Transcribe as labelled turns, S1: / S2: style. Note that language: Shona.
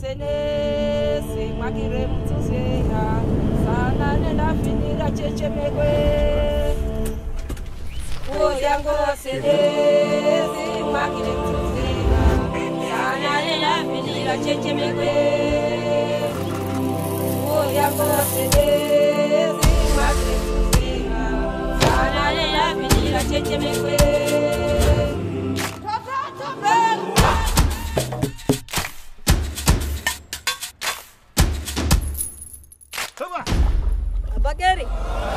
S1: senesi mwakire mutuzeha sana nenafinira chechemekwe uyangosenesi
S2: mwakire mutuzeha sana nenafinira chechemekwe uyangosenesi Bagheri.